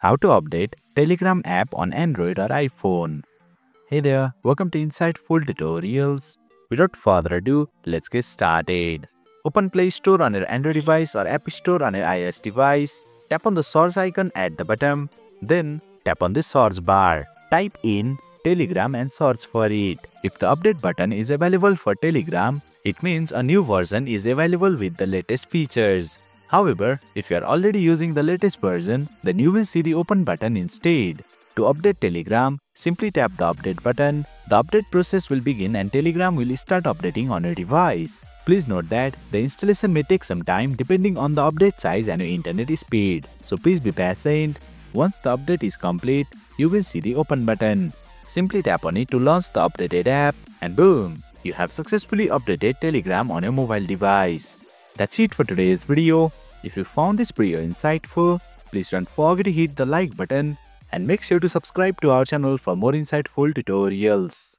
How to update Telegram app on Android or iPhone. Hey there, welcome to Insightful Tutorials. Without further ado, let's get started. Open Play Store on your Android device or App Store on your iOS device. Tap on the source icon at the bottom. Then tap on the source bar. Type in Telegram and search for it. If the update button is available for Telegram, it means a new version is available with the latest features. However, if you are already using the latest version, then you will see the open button instead. To update Telegram, simply tap the update button. The update process will begin and Telegram will start updating on your device. Please note that the installation may take some time depending on the update size and your internet speed. So please be patient. Once the update is complete, you will see the open button. Simply tap on it to launch the updated app and boom, you have successfully updated Telegram on your mobile device. That's it for today's video. If you found this video insightful, please don't forget to hit the like button and make sure to subscribe to our channel for more insightful tutorials.